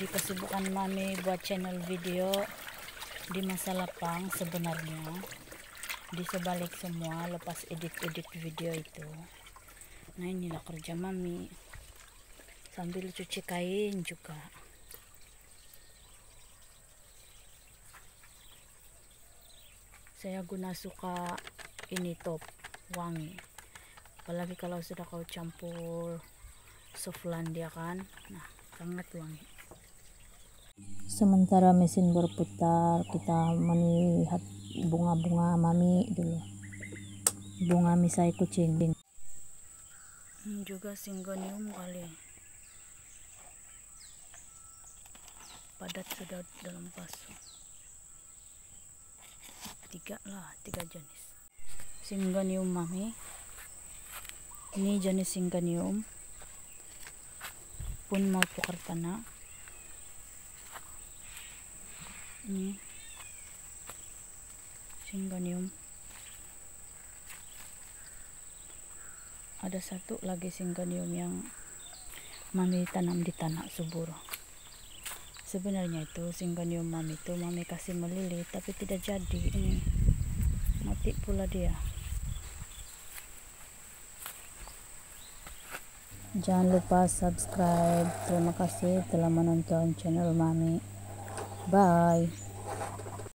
di kesibukan mami buat channel video di masa lapang sebenarnya. Di sebalik semua lepas edit-edit video itu. Nah inilah kerja mami. Sambil cuci kain juga. Saya guna suka ini top wangi. Apalagi kalau sudah kau campur soflandia kan. Nah sangat wangi sementara mesin berputar kita melihat bunga-bunga mami dulu. Bunga misai kucing. Hmm, juga singgonium kali. Padat sudah dalam pasu tiga lah tiga jenis. Singgonium mami. Ini jenis singgonium pun mau tukar tanah ini singanium ada satu lagi singanium yang mami tanam di tanah subur. Sebenarnya itu singanium mami itu mami kasih melilit tapi tidak jadi ini. Mati pula dia. Jangan lupa subscribe. Terima kasih telah menonton channel mami Bye.